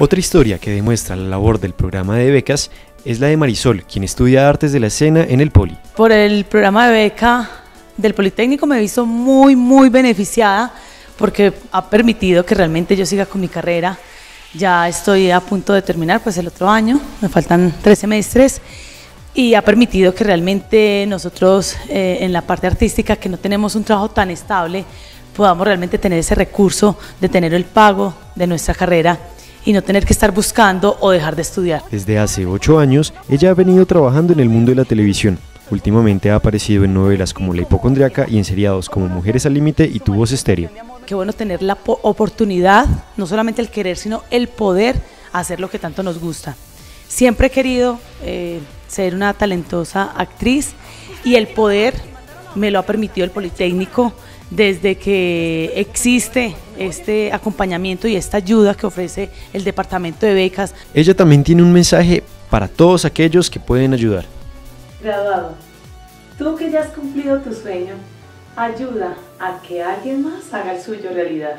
Otra historia que demuestra la labor del programa de becas es la de Marisol, quien estudia artes de la escena en el Poli. Por el programa de beca del Politécnico me he visto muy, muy beneficiada porque ha permitido que realmente yo siga con mi carrera. Ya estoy a punto de terminar pues el otro año, me faltan tres semestres y ha permitido que realmente nosotros eh, en la parte artística, que no tenemos un trabajo tan estable, podamos realmente tener ese recurso de tener el pago de nuestra carrera y no tener que estar buscando o dejar de estudiar. Desde hace ocho años, ella ha venido trabajando en el mundo de la televisión. Últimamente ha aparecido en novelas como La hipocondriaca y en seriados como Mujeres al Límite y Tu Voz Estéreo. Qué bueno tener la oportunidad, no solamente el querer, sino el poder hacer lo que tanto nos gusta. Siempre he querido eh, ser una talentosa actriz y el poder me lo ha permitido el Politécnico desde que existe este acompañamiento y esta ayuda que ofrece el Departamento de Becas. Ella también tiene un mensaje para todos aquellos que pueden ayudar. Graduado, tú que ya has cumplido tu sueño, ayuda a que alguien más haga el suyo realidad.